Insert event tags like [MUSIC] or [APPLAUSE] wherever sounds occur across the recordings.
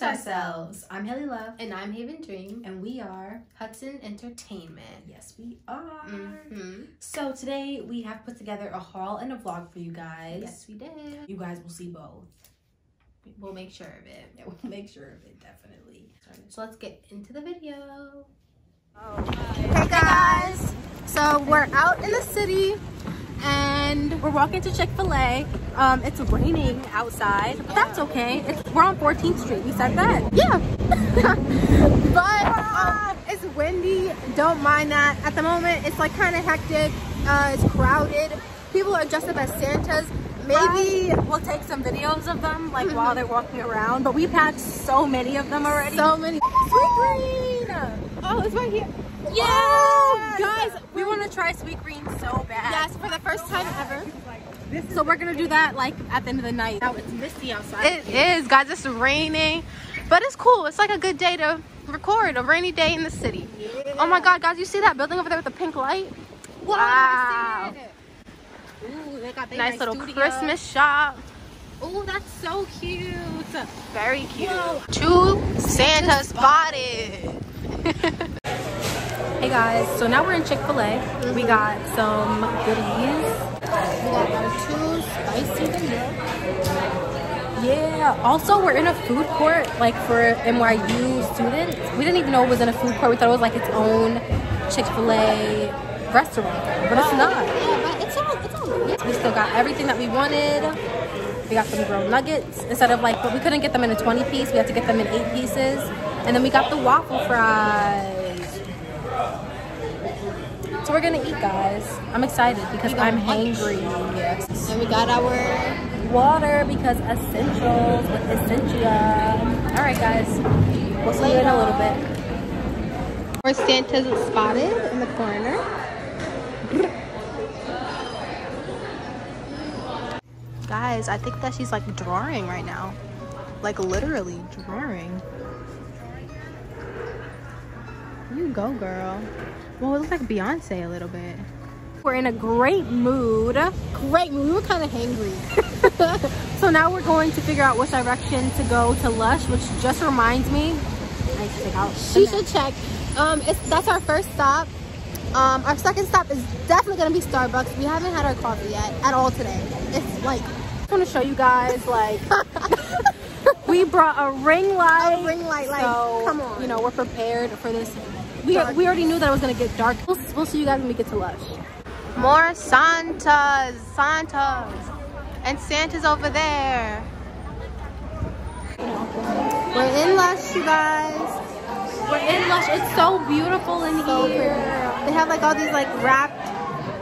introduce ourselves. I'm Haley Love. And I'm Haven Dream. And we are Hudson Entertainment. Yes, we are. Mm-hmm. So today we have put together a haul and a vlog for you guys. Yes, we did. You guys will see both. We'll make sure of it. Yeah, [LAUGHS] we'll make sure of it, definitely. So let's get into the video. Hey guys, so we're out in the city and we're walking to Chick-fil-A. Um, it's raining outside, but that's okay. It's, we're on 14th Street, we said that. Yeah. [LAUGHS] but um, it's windy, don't mind that. At the moment, it's like kind of hectic, uh, it's crowded. People are dressed up as Santas. Maybe we'll take some videos of them like while they're walking around, but we've had so many of them already. So many. Sweetgreen! Oh, it's right here. Yeah! Oh, guys, we want to try Sweetgreen so bad. Yes, for the first time ever. So we're gonna do that like at the end of the night. Now it's misty outside. It is, guys. It's raining, but it's cool. It's like a good day to record a rainy day in the city. Oh my God, guys! You see that building over there with the pink light? Wow! Ooh, they got their Nice little studio. Christmas shop. Oh, that's so cute. Very cute. Whoa. Two Santa spotted. [LAUGHS] Hey guys, so now we're in Chick-fil-A. We mm-hmm. got some goodies. We got our two spicy vanilla. Yeah. Also, we're in a food court like for NYU students. We didn't even know it was in a food court. We thought it was like its own Chick-fil-A restaurant, but it's oh, not. Yeah, but it's all it's all good. We still got everything that we wanted. We got some grilled nuggets instead of like, but we couldn't get them in a 20 piece. We had to get them in eight pieces. And then we got the waffle fries. So we're gonna eat, guys. I'm excited because I'm hangry. Yes. And we got our Water because essentials with Essentia. All right, guys. We'll see you in a little bit. our Santa's spotted in the corner. Guys, I think that she's like drawing right now. Like literally drawing. You go, girl. Well, it looks like Beyonce a little bit. We're in a great mood. Great, mood. we were kind of hangry. [LAUGHS] So now we're going to figure out which direction to go to Lush, which just reminds me. I to take out. She should check. Um, it's that's our first stop. Um, our second stop is definitely gonna be Starbucks. We haven't had our coffee yet at all today. It's like I want to show you guys like [LAUGHS] we brought a ring light. A ring light, like, so, come on. You know we're prepared for this. We Dark. we already knew that it was gonna get dark. We'll, we'll see you guys when we get to Lush. more Santas, Santas, and Santa's over there. We're in Lush, you guys. We're in Lush. It's so beautiful in So here. pretty. They have like all these like wrapped,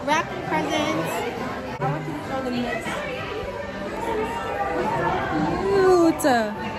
wrapped presents. I want you to show them this. Cute.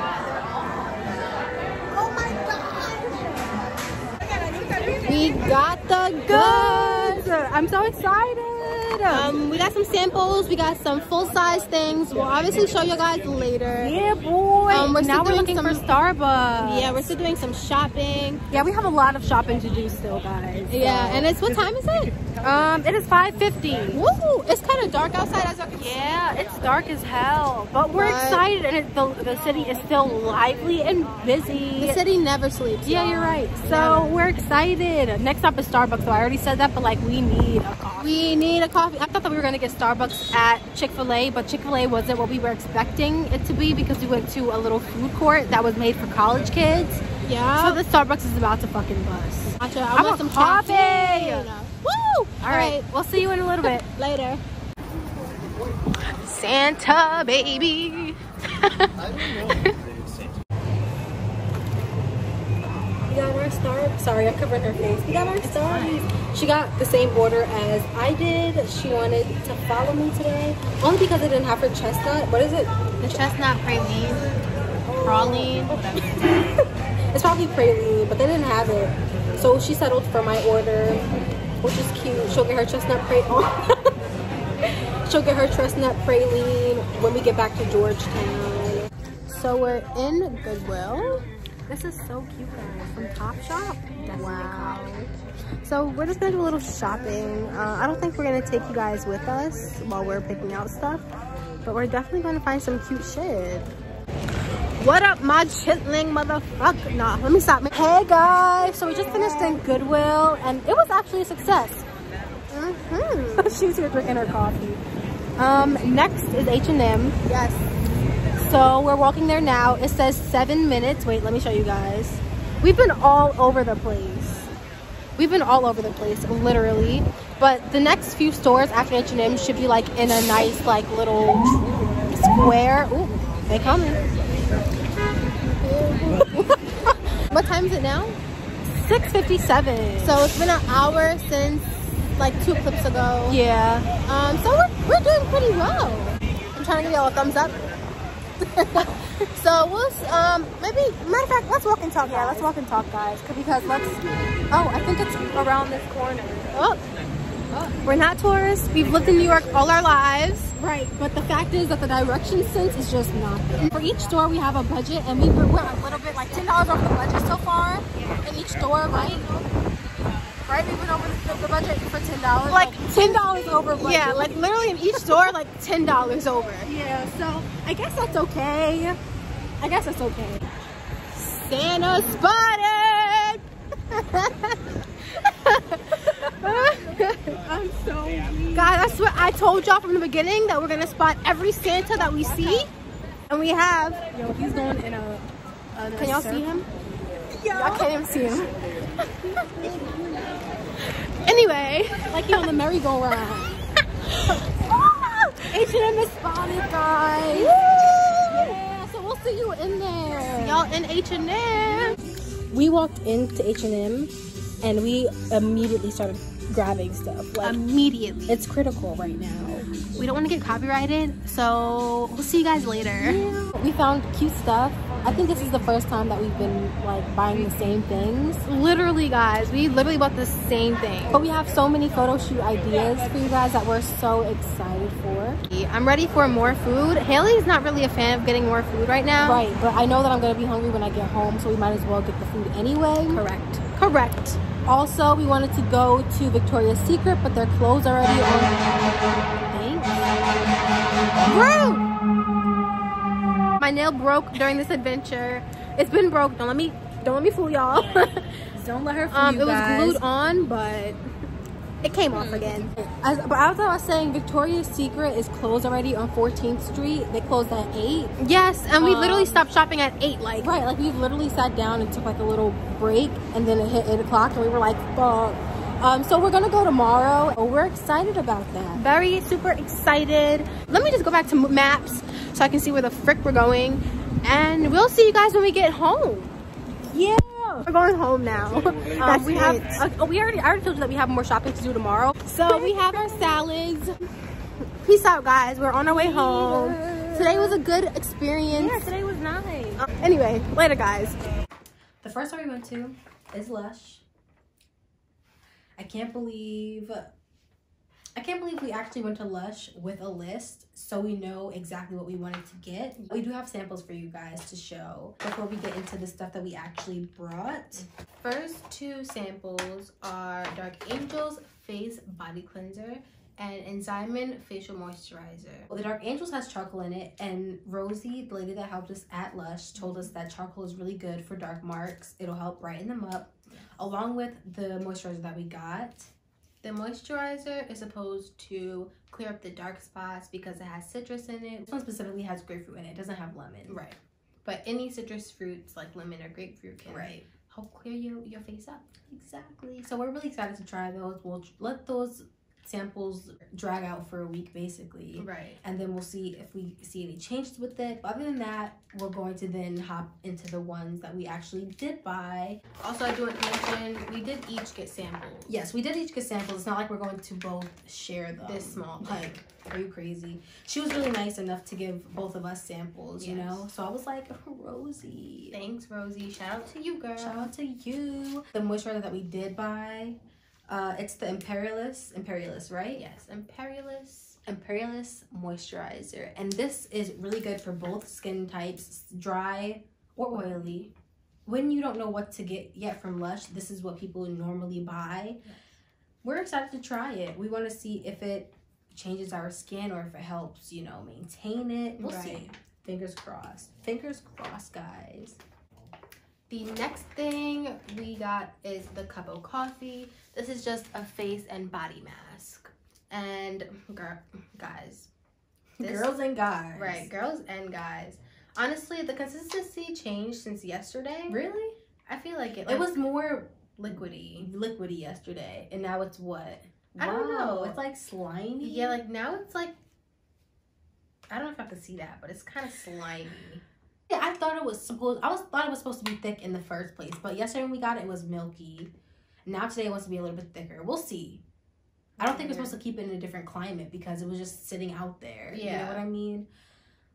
We got the goods. I'm so excited. Um, we got some samples. We got some full size things. We'll obviously show you guys later. yeah, boy. Um, we're now we're looking some- for Starbucks. Yeah, we're still doing some shopping. Yeah, we have a lot of shopping to do still, guys. Yeah, and it's what time is it? Um, it is 5:50. Woo! It's kind of dark outside as can see. Yeah, it's dark as hell, but we're But- excited, and it, the the city is still lively and busy. The city never sleeps. yeah, you're right. So we're excited. Next up is Starbucks. So I already said that, but like we need a coffee. We need a coffee. I thought that we were gonna get Starbucks at Chick-fil-A, but Chick-fil-A wasn't what we were expecting it to be because we went to a little food court that was made for college kids. Yeah. So the Starbucks is about to fucking bust. Gotcha. I I want want some coffee. caffeine. Woo! All right, we'll see you in a little bit. [LAUGHS] Later. Santa baby. We got our star. Sorry, I covered her face. We got our stars. She got the same order as I did. She wanted to follow me today, only because I didn't have her chestnut. What is it? The chestnut praline, praline. [LAUGHS] It's probably praline, but they didn't have it. So she settled for my order, which is cute. She'll get her chestnut praline. [LAUGHS] She'll get her chestnut praline when we get back to Georgetown. So we're in Goodwill. This is so cute, guys. From Topshop. Wow. So we're just gonna do a little shopping. Uh, I don't think we're gonna take you guys with us while we're picking out stuff, but we're definitely gonna find some cute shit. What up, my chitling motherfucker? Nah, let me stop. Hey guys, so we just finished in Goodwill and it was actually a success. Mm-hmm. [LAUGHS] She's here drinking her coffee. Um, next is H&M. Yes. So we're walking there now. It says seven minutes. Wait, let me show you guys. We've been all over the place. We've been all over the place, literally. But the next few stores after H&M should be like in a nice like little square. Ooh, they coming. [LAUGHS] what time is it now? 6.57. So it's been an hour since like two clips ago. Yeah. Um, so we're, we're doing pretty well. I'm trying to give y'all a thumbs up. [LAUGHS] so we'll um maybe matter of fact let's walk and talk yeah let's walk and talk guys because let's oh i think it's around this corner oh we're not tourists. We've lived in New York all our lives. Right, but the fact is that the direction sense is just not there. For each store, we have a budget, and we, we're a little bit like $10 off the budget so far in each store, right? Right, we went over the, the budget for $10. Like $10 over budget. Yeah, like literally in each store, like $10 over. Yeah, so I guess that's okay. I guess that's okay. Santa spotted! [LAUGHS] I'm so weak. Guys, I swear I told y'all from the beginning that we're gonna spot every Santa that we see. And we have. Yo, he's going in a. a Can y'all see him? Y'all can't even see him. [LAUGHS] anyway, like he on the merry-go-round. [LAUGHS] H&M is spotted, guys. Yeah, so we'll see you in there. Y'all in H&M. We walked into H&M and we immediately started grabbing stuff. Like, Immediately. it's critical right now. We don't want to get copyrighted, so we'll see you guys later. We found cute stuff. I think this is the first time that we've been like buying the same things. Literally, guys, we literally bought the same thing. But we have so many photo shoot ideas for you guys that we're so excited for. I'm ready for more food. Haley's not really a fan of getting more food right now. Right, but I know that I'm gonna be hungry when I get home, so we might as well get the food anyway. Correct. Correct. Also, we wanted to go to Victoria's Secret, but they're closed already on Thanks. Bro! My nail broke during this adventure. It's been broke. Don't let me don't let me fool y'all. [LAUGHS] Don't let her fool um, you it was glued on, but it came off again. As, but as I was saying, Victoria's Secret is closed already on 14th Street. They closed at 8. Yes, and we literally Um, stopped shopping at eight. Like, Right, like we literally sat down and took like a little break, and then it hit 8 o'clock, and we were like, fuck. Um, so we're gonna go tomorrow. Oh, we're excited about that. very super excited. Let me just go back to maps so I can see where the frick we're going, and we'll see you guys when we get home. Yeah. We're going home now. [LAUGHS] Um, we have. Uh, oh, we already. I already told you that we have more shopping to do tomorrow. So we have our salads. Peace out, guys. We're on our way home. Today was a good experience. Yeah, today was nice. Uh, anyway, later, guys. The first store we went to is Lush. I can't believe I can't believe we actually went to Lush with a list so we know exactly what we wanted to get. We do have samples for you guys to show before we get into the stuff that we actually brought. First two samples are Dark Angels Face Body Cleanser and Enzymion Facial Moisturizer. Well, the Dark Angels has charcoal in it, and Rosie, the lady that helped us at Lush, told us that charcoal is really good for dark marks. It'll help brighten them up, along with the moisturizer that we got. The moisturizer is supposed to clear up the dark spots because it has citrus in it. This one specifically has grapefruit in it. It doesn't have lemon. Right. But any citrus fruits like lemon or grapefruit can Right. help clear your, your face up. Exactly. So we're really excited to try those. We'll let those samples drag out for a week basically. Right. And then we'll see if we see any changes with it. But other than that, we're going to then hop into the ones that we actually did buy. Also, I do want to mention we did each get samples. Yes, we did each get samples. It's not like we're going to both share them. This small. Like, are you crazy? She was really nice enough to give both of us samples, you know? So I was like, Rosie. Thanks, Rosie. Shout out to you, girl. Shout out to you. The moisturizer that we did buy, uh, it's the Imperialist. Imperialist, right? Yes, Imperialist. Imperialist moisturizer. And this is really good for both skin types, dry or oily. When you don't know what to get yet from Lush, this is what people normally buy. We're excited to try it. We want to see if it changes our skin or if it helps, you know, maintain it. We'll see. Fingers crossed. Fingers crossed, guys. The next thing we got is the cup of coffee. This is just a face and body mask. And girl, guys, this- Girls and guys. right, girls and guys. Honestly, the consistency changed since yesterday. Really? I feel like it. It was more liquidy. liquidy yesterday, and now it's what? I don't know. It's like slimy. Yeah, like now it's like. I don't know if I can see that, but it's kind of slimy. Yeah, I thought it was supposed. I was thought it was supposed to be thick in the first place, but yesterday when we got it, it was milky. Now today it wants to be a little bit thicker. We'll see. I don't think we're supposed to keep it in a different climate because it was just sitting out there. You know Yeah. what I mean?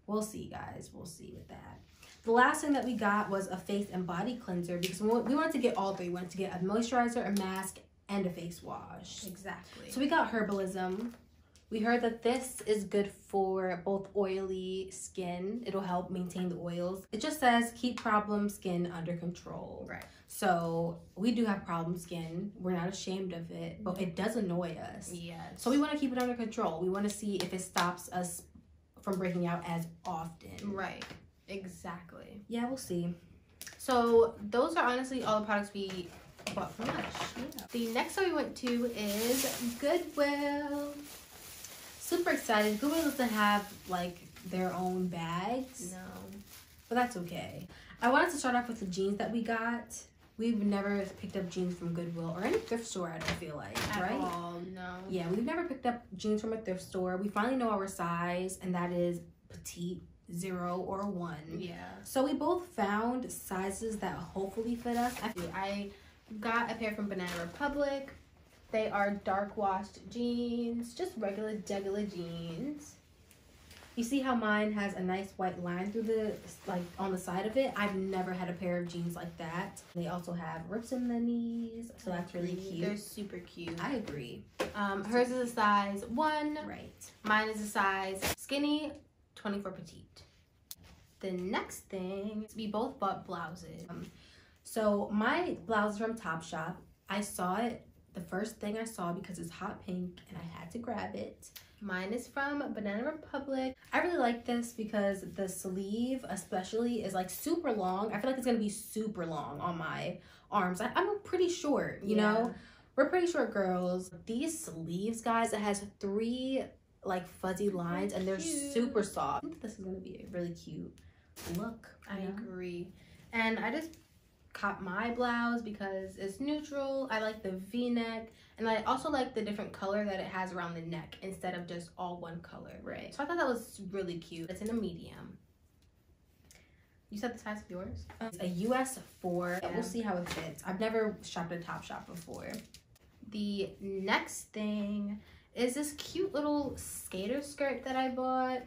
We'll see, guys. We'll see with that. The last thing that we got was a face and body cleanser because we we wanted to get all three. We wanted to get a moisturizer, a mask, and a face wash. Exactly. So we got herbalism. We heard that this is good for both oily skin. It'll help maintain the oils. It just says keep problem skin under control. right. So we do have problem skin. We're not ashamed of it, but it does annoy us. Yes. So we want to keep it under control. We want to see if it stops us from breaking out as often. Right. Exactly. Yeah, we'll see. So those are honestly all the products we bought from Lush. Yeah. The next one we went to is Goodwill. Super excited. Goodwill doesn't have like their own bags. No. But that's okay. I wanted to start off with the jeans that we got. We've never picked up jeans from Goodwill or any thrift store, I don't feel like, At right? all, no. Yeah, we've never picked up jeans from a thrift store. We finally know our size, and that is petite, zero, or one. Yeah. So we both found sizes that hopefully fit us. I I got a pair from Banana Republic. They are dark washed jeans, just regular degular jeans. You see how mine has a nice white line through the like on the side of it. I've never had a pair of jeans like that. They also have rips in the knees, so that's really cute. They're super cute. I agree. Um, hers is a size one. Right. Mine is a size skinny, 24 petite. The next thing, we both bought blouses. Um, so my blouse is from Topshop. I saw it the first thing I saw because it's hot pink and I had to grab it. Mine is from Banana Republic. I really like this because the sleeve especially is like super long. I feel like it's gonna be super long on my arms. I, I'm pretty short, you know? We're pretty short girls. These sleeves, guys, it has three like fuzzy lines and they're cute. super soft. I think this is gonna be a really cute look. I know? agree. And I just caught my blouse because it's neutral. I like the v-neck. And I also like the different color that it has around the neck instead of just all one color. Right. So I thought that was really cute. It's in a medium. You said the size of yours? Um, it's a US 4. Yeah. We'll see how it fits. I've never shopped at Topshop before. The next thing is this cute little skater skirt that I bought.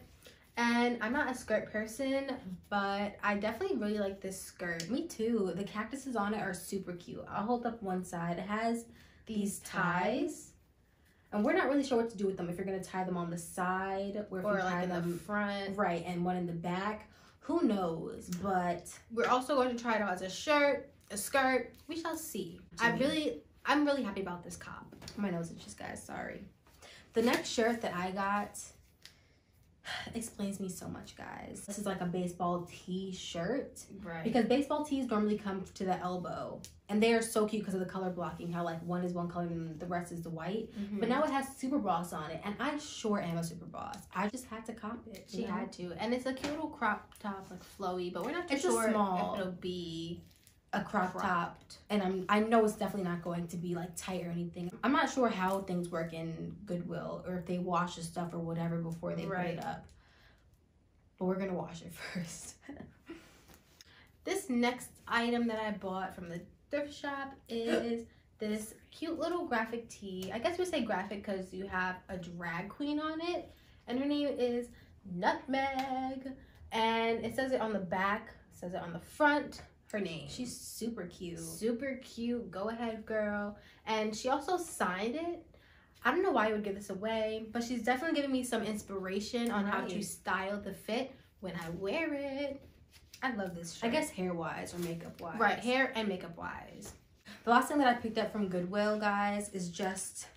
And I'm not a skirt person, but I definitely really like this skirt. Me too. The cactuses on it are super cute. I'll hold up one side. It has these ties. And we're not really sure what to do with them. If you're gonna tie them on the side or if or like in the front. right and one in the back. Who knows? But We're also going to try it out as a shirt, a skirt. We shall see. I really, I'm really happy about this cop. my nose itches, guys. Sorry. The next shirt that I got [SIGHS] explains me so much, guys. This is like a baseball tee shirt. Right. Because baseball tees normally come to the elbow. And they are so cute because of the color blocking, how like one is one color and the rest is the white. Mm-hmm. But now it has Super Boss on it, and I sure am a Super Boss. I just had to cop it. she know? had to, and it's a cute little crop top, like flowy. But we're not too It's a sure small- if it'll be a crop top, cropped. and I'm I know it's definitely not going to be like tight or anything. I'm not sure how things work in Goodwill or if they wash the stuff or whatever before they put it up. But we're gonna wash it [LAUGHS] first. This next item that I bought from the thrift shop is [GASPS] this cute little graphic tee. I guess we say graphic because you have a drag queen on it, and her name is Nutmeg. And it says it on the back, says it on the front, her name. She's super cute. super cute. Go ahead, girl. And she also signed it. I don't know why I would give this away, but she's definitely giving me some inspiration on how to style the fit when I wear it. I love this shirt. I guess hair wise or makeup wise. Right, hair and makeup wise. The last thing that I picked up from Goodwill, guys, is just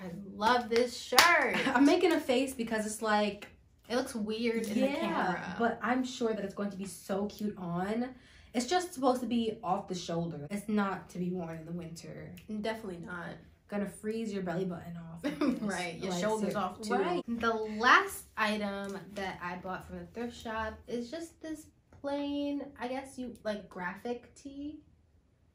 I love this shirt. [LAUGHS] I'm making a face because it's like It looks weird in yeah, the camera. but I'm sure that it's going to be so cute on. It's just supposed to be off the shoulder. It's not to be worn in the winter. definitely not. Gonna freeze your belly button off. [LAUGHS] right, your Like, shoulders ser- off too. Right. The last item that I bought from the thrift shop is just this plain, I guess you like graphic tee.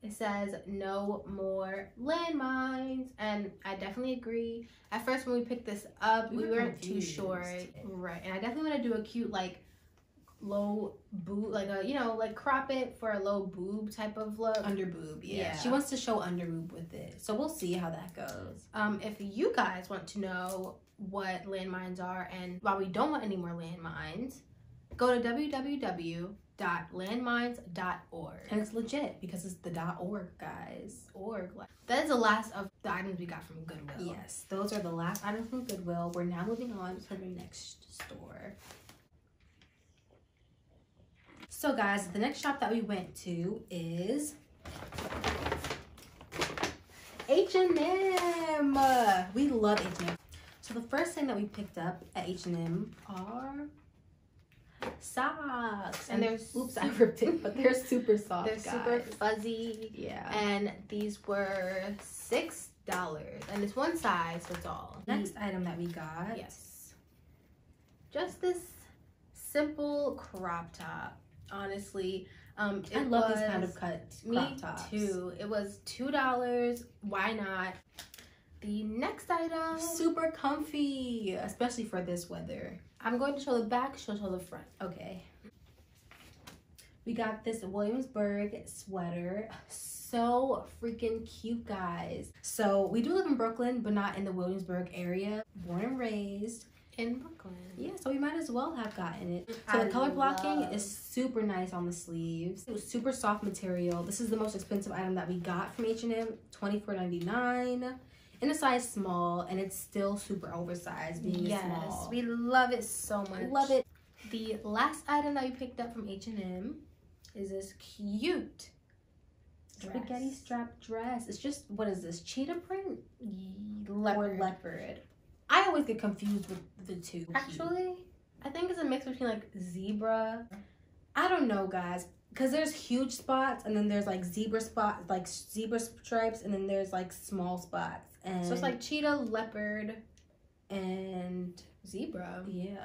It says no more landmines, and I definitely agree. At first, when we picked this up, We we, were weren't too sure, right? And I definitely want to do a cute like low boob, like a you know like crop it for a low boob type of look. Under boob, yeah. Yeah. She wants to show under boob with it. So we'll see how that goes. Um, if you guys want to know what landmines are and why we don't want any more landmines, go to www.landmines.org. And it's legit because it's the dot org, guys. Org. That is the last of the items we got from Goodwill. Yes, those are the last items from Goodwill. We're now moving on to the next store. So, guys, the next shop that we went to is H&M. We love H&M. So the first thing that we picked up at H&M are socks. And they're oops, I ripped it, but they're [LAUGHS] super soft. They're super fuzzy. Yeah. And these were six dollars. And it's one size fits all. Next item that we got. Yes. Just this simple crop top. Honestly. Um I love these kind of cut Me crop tops. too. It was two dollars. Why not? The next item. Super comfy, especially for this weather. I'm going to show the back. She'll show the front. Okay. We got this Williamsburg sweater. So freaking cute, guys. So we do live in Brooklyn, but not in the Williamsburg area. Born and raised. In Brooklyn. Yeah, so we might as well have gotten it. Mm, so I the color blocking is super nice on the sleeves. It was super soft material. This is the most expensive item that we got from H&M, $24.99 in a size small, and it's still super oversized being yes, small. we love it so much. love it. The last item that we picked up from H and M is this cute dress. Spaghetti strap dress. It's just what is this? Cheetah print leopard. or leopard? I always get confused with the two. Actually, I think it's a mix between like zebra. I don't know, guys, because there's huge spots and then there's like zebra spots, like zebra stripes, and then there's like small spots. And So it's like cheetah, leopard, and zebra. yeah.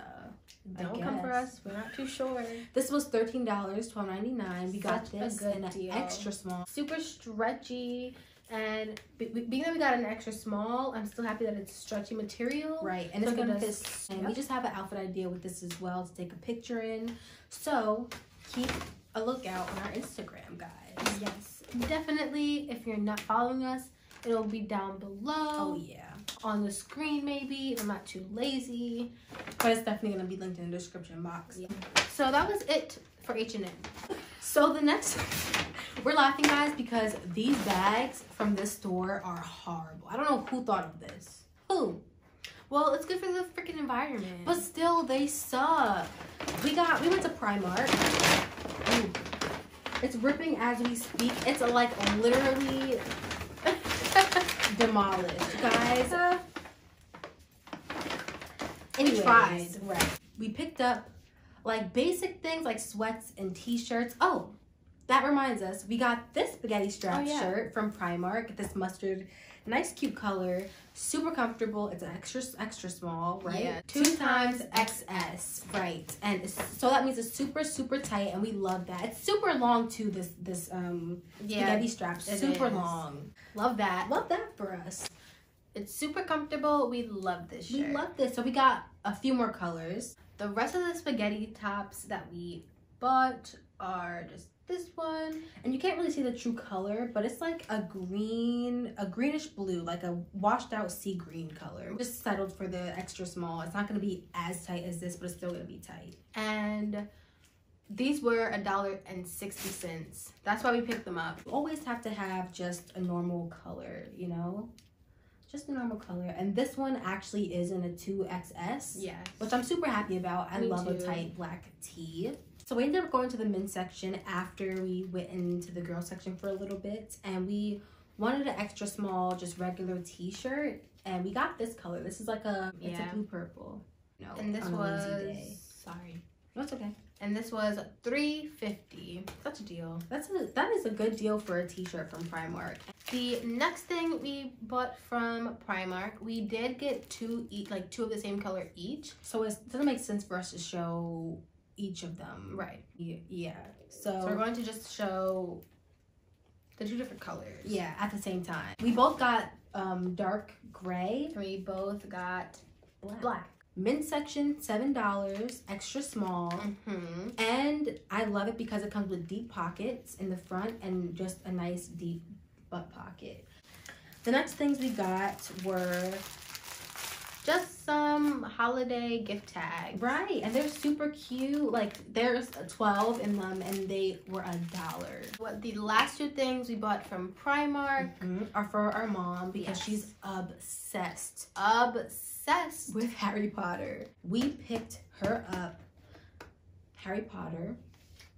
Don't come for us. We're not too sure. This was thirteen dollars, twelve ninety nine. We got Such a this good in an extra small. Super stretchy. And be- be- being that we got an extra small, I'm still happy that it's stretchy material. Right, and So it's gonna fit. And we just have an outfit idea with this as well to take a picture in. So keep a lookout on our Instagram, guys. Yes, definitely. If you're not following us, it'll be down below Oh yeah, on the screen, maybe if I'm not too lazy. but it's definitely gonna be linked in the description box. Yeah. So that was it for H and M. So the next, [LAUGHS] we're laughing, guys, because these bags from this store are horrible. I don't know who thought of this. Who? Well, it's good for the freaking environment. But still, they suck. We got, we went to Primark. Ooh. It's ripping as we speak. It's like literally demolished, guys. Uh, Anyways, tried. Right. We picked up like basic things like sweats and t-shirts. Oh, that reminds us. We got this spaghetti strap Oh, yeah. shirt from Primark. This mustard, nice cute color, super comfortable. It's extra extra small, right? Yeah, Two, two times times XS, right? And so that means it's super super tight, and we love that. It's super long too. This this um yeah, spaghetti strap, super is. long. love that. Love that for us. It's super comfortable. We love this shirt. We love this. So we got a few more colors. the rest of the spaghetti tops that we bought are just this one. and you can't really see the true color, but it's like a green, a greenish blue, like a washed out sea green color. Just settled for the extra small. It's not gonna be as tight as this, but it's still gonna be tight. and these were a dollar and sixty cents. That's why we picked them up. You always have to have just a normal color, you know, just a normal color. And this one actually is in a two XS, Yes. which I'm super happy about. I Me love a tight black tee. So we ended up going to the men's section after we went into the girls section for a little bit, and we wanted an extra small, just regular T-shirt, and we got this color. This is like a it's Yeah. a blue purple. No, and this on a lazy day. was sorry. No, it's okay. And this was three fifty. Such a deal. That's a that is a good deal for a t-shirt from Primark. The next thing we bought from Primark, we did get two eat like two of the same color each. So it doesn't make sense for us to show each of them. Right. Yeah. So, So we're going to just show the two different colors. yeah, at the same time. We both got um dark gray, And we both got black. black. Mint section, seven dollars, extra small. Mm-hmm. And I love it because it comes with deep pockets in the front and just a nice deep butt pocket. The next things we got were Just some holiday gift tags. right, and they're super cute. Like there's 12 in them and they were a dollar. What the last two things we bought from Primark. Mhm, Are for our mom because Yes. she's obsessed Obsessed. with Harry Potter. We picked her up Harry Potter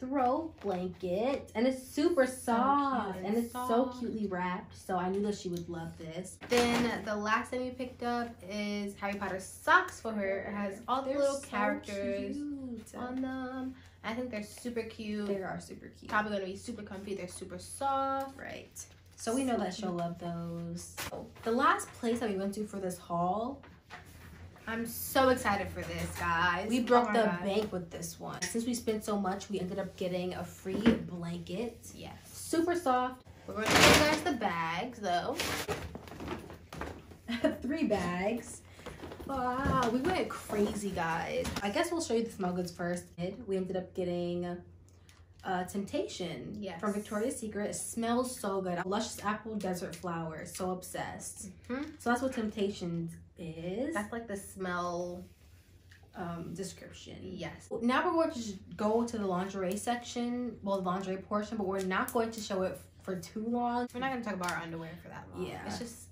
throw blanket and it's super soft cute and it's so cutely wrapped so i knew that she would love this Then the last thing we picked up is Harry Potter socks for her. It has all the little so characters cute. on them. I think they're super cute. they are super cute Probably gonna be super comfy. They're super soft. right so we know that she'll love those the last place that we went to for this haul I'm so excited for this, guys. we Oh broke my the God. bank with this one since we spent so much we ended up getting a free blanket Yes. super soft We're going to show you guys the bags, though. [LAUGHS] three bags. Wow, we went crazy, guys. I guess we'll show you the smell goods first. We ended up getting uh, Temptation Yes. from Victoria's Secret. It smells so good. Luscious apple desert flower. So obsessed. Mhm. So that's what Temptation is. That's like the smell. um, description. Yes. Now we're going to just go to the lingerie section, well, the lingerie portion, but we're not going to show it for too long. We're not gonna talk about our underwear for that long. Yeah. It's just.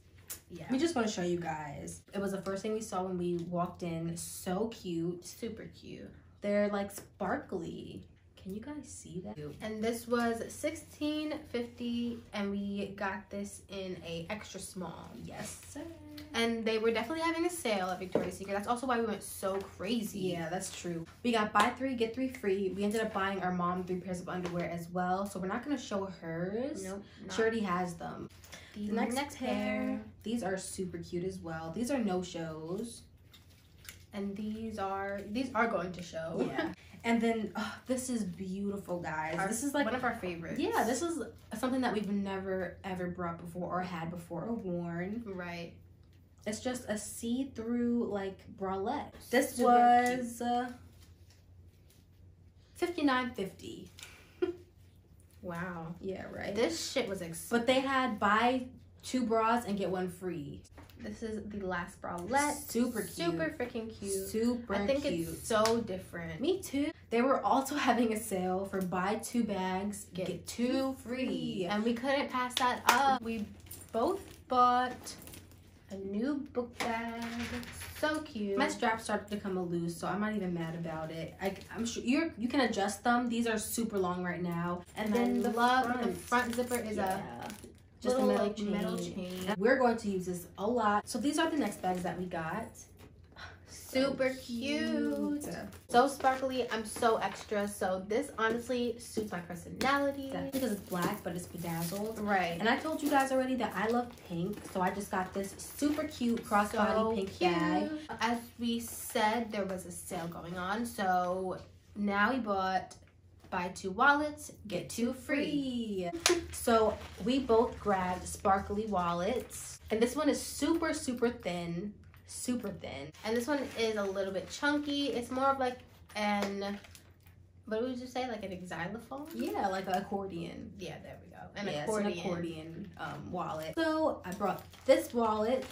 Yeah. We just want to show you guys. It was the first thing we saw when we walked in. So cute. Super cute. They're like sparkly. Can you guys see that? And this was sixteen fifty, and we got this in a extra small. Yes, sir. And they were definitely having a sale at Victoria's Secret. That's also why we went so crazy. Yeah, that's true. We got buy three, get three free. We ended up buying our mom three pairs of underwear as well. So we're not going to show hers. Nope. She already has them. The The next, pair, these are super cute as well. These are no shows. And these are these are going to show. Yeah. and then ugh, this is beautiful, guys. Our- this is like one of our favorites. Yeah, this is something that we've never ever brought before or had before or worn. right. It's just a see-through like bralette. This Super was uh, fifty nine [LAUGHS] fifty. Wow. Yeah, right. This shit was expensive. but they had buy two bras and get one free. This is the last bralette. Super cute. Super freaking cute. Super I think cute. it's so different. Me too. They were also [LAUGHS] having a sale for buy two bags, get, two free. And we couldn't pass that up. We both bought a new book bag. So cute. My straps started to come loose, so I'm not even mad about it. I, I'm sure you're you can adjust them. These are super long right now. And, then the love front. the front zipper is yeah. a just a metal chain. metal chain. We're going to use this a lot. So these are the next bags that we got. Super cute. So sparkly. I'm so extra. So this honestly suits my personality. Because it's black, but it's bedazzled. Right. And I told you guys already that I love pink, so I just got this super cute crossbody so pink cute. bag. As we said, there was a sale going on. So now we bought buy two wallets, get two free. So we both grabbed sparkly wallets, and this one is super super thin, super thin. And this one is a little bit chunky. It's more of like an what would you say? Like an xylophone? Yeah, like an accordion. Yeah, there we go. An yeah, accordion. An accordion um, wallet. So I brought this wallet.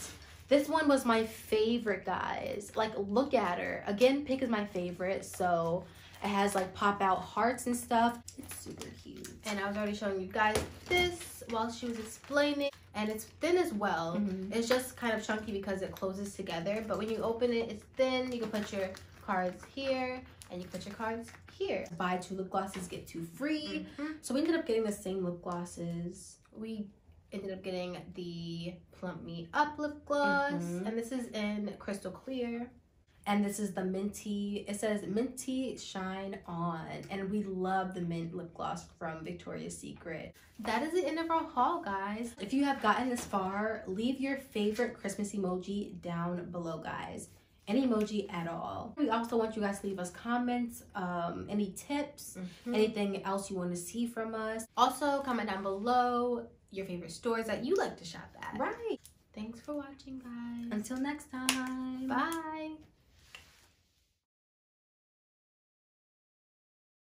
This one was my favorite, guys. Like, look at her. Again, pink is my favorite. So it has like pop out hearts and stuff. It's super cute. And I was already showing you guys this while she was explaining. And it's thin as well. Mhm. It's just kind of chunky because it closes together. But when you open it, it's thin. You can put your cards here and you can put your cards here. Buy two lip glosses, get two free. Mhm. So we ended up getting the same lip glosses. We ended up getting the Plump Me Up lip gloss. Mhm. And this is in crystal clear. And this is the minty. It says minty shine on, and we love the mint lip gloss from Victoria's Secret. That is the end of our haul, guys. If you have gotten this far, leave your favorite Christmas emoji down below, guys. Any emoji at all. We also want you guys to leave us comments, um, any tips, Mhm. anything else you want to see from us. Also, comment down below your favorite stores that you like to shop at. Right. Thanks for watching, guys. Until next time. Bye.